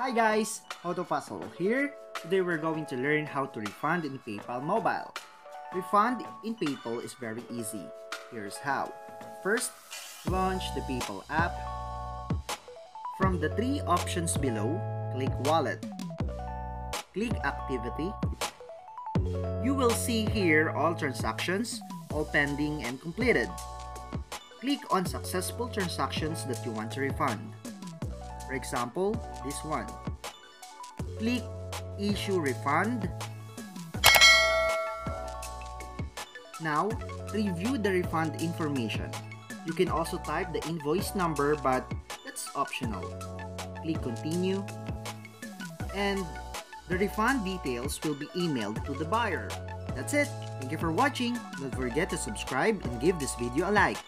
Hi guys, Autopuzzle here. Today we're going to learn how to refund in PayPal Mobile. Refund in PayPal is very easy. Here's how. First, launch the PayPal app. From the three options below, click Wallet. Click Activity. You will see here all transactions, all pending and completed. Click on successful transactions that you want to refund. For example, this one. Click Issue Refund. Now, review the refund information. You can also type the invoice number but that's optional. Click Continue. And the refund details will be emailed to the buyer. That's it. Thank you for watching. Don't forget to subscribe and give this video a like.